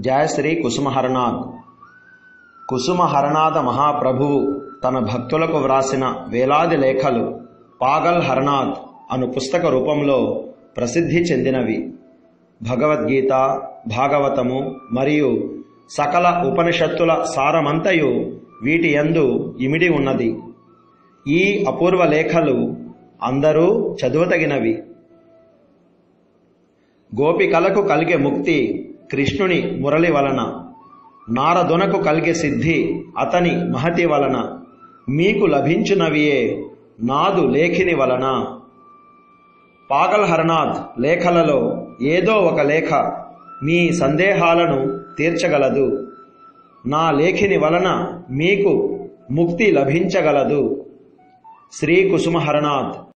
జయశ్రీ కుసుమహరనాథ్ కుసుమహరనాథ మహాప్రభువు తన భక్తులకు వ్రాసిన వేలాది లేఖలు పాగల్ హరనాథ్ అను పుస్తక రూపంలో ప్రసిద్ధి చెందినవి. భగవద్గీత భాగవతము మరియు సకల ఉపనిషత్తుల సారమంతయు వీటి యందు ఇమిడి ఉన్నది. ఈ అపూర్వ లేఖలు అందరూ చదువతగినవి. గోపికలకు కలిగే ముక్తి కృష్ణుని మురళి వలన నారదునకు కలిగే సిద్ధి అతని మహతి వలన మీకు లభించినవియే నాదు లేఖిని వలన. పాగల్ హరనాథ్ లేఖలలో ఏదో ఒక లేఖ మీ సందేహాలను తీర్చగలదు. నా లేఖిని వలన మీకు ముక్తి లభించగలదు. శ్రీ కుసుమ హరనాథ్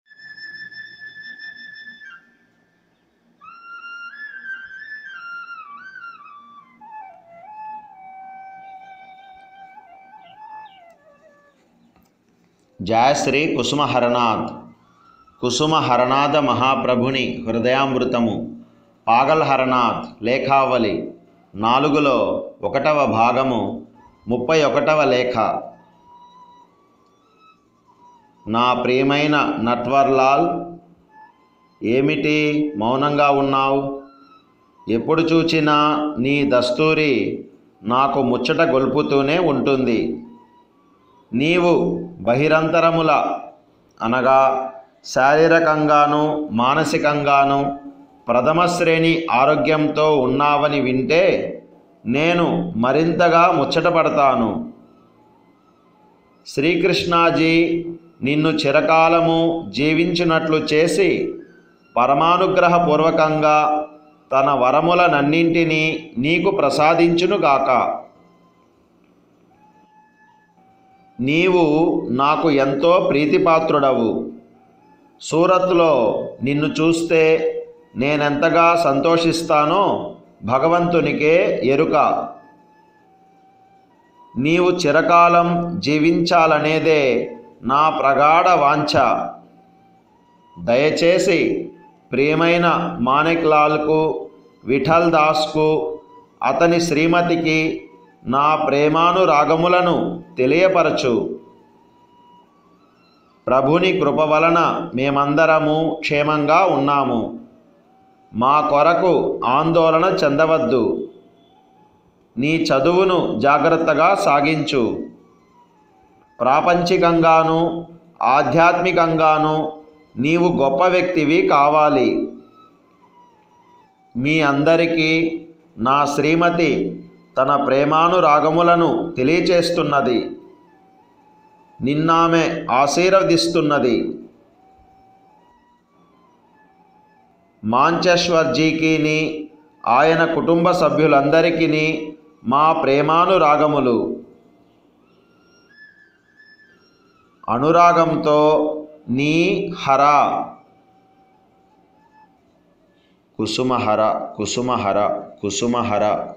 జయశ్రీ కుసుమ హరనాథ్ మహాప్రభుని హృదయామృతము. పాగల్హరనాథ్ లేఖావళి. నాలుగులో ఒకటవ భాగము ముప్పై ఒకటవ లేఖ. నా ప్రియమైన నట్వర్లాల్ ఏమిటి మౌనంగా ఉన్నావు? ఎప్పుడు చూచినా నీ దస్తూరి నాకు ముచ్చట గొల్పుతూనే ఉంటుంది. నీవు బహిరంతరముల అనగా శారీరకంగాను మానసికంగాను ప్రథమ శ్రేణి ఆరోగ్యంతో ఉన్నావని వింటే నేను మరింతగా ముచ్చటపడతాను. శ్రీకృష్ణాజీ నిన్ను చిరకాలము జీవించినట్లు చేసి పరమానుగ్రహపూర్వకంగా తన వరములనన్నింటినీ నీకు ప్రసాదించునుగాక. నీవు నాకు ఎంతో ప్రీతిపాత్రుడవు. సూరత్లో నిన్ను చూస్తే నేనెంతగా సంతోషిస్తానో భగవంతునికే ఎరుక. నీవు చిరకాలం జీవించాలనేదే నా ప్రగాఢ వాంఛ. దయచేసి ప్రియమైన మాణిక్ లాల్కు విఠల్ దాస్కు అతని శ్రీమతికి నా ప్రేమానురాగములను తెలియపరచు. ప్రభుని కృప వలన మేమందరము క్షేమంగా ఉన్నాము. మా కొరకు ఆందోళన చెందవద్దు. నీ చదువును జాగ్రత్తగా సాగించు. ప్రాపంచికంగాను ఆధ్యాత్మికంగాను నీవు గొప్ప వ్యక్తివి కావాలి. మీ అందరికీ నా శ్రీమతి తన ప్రేమానురాగములను తెలియచేస్తున్నది. నిన్నామె ఆశీర్వదిస్తున్నది. మాంచేశ్వర్జీకిని ఆయన కుటుంబ సభ్యులందరికీ మా ప్రేమానురాగములు. అనురాగంతో నీ హర. కుసుమహర కుసుమహర కుసుమహర.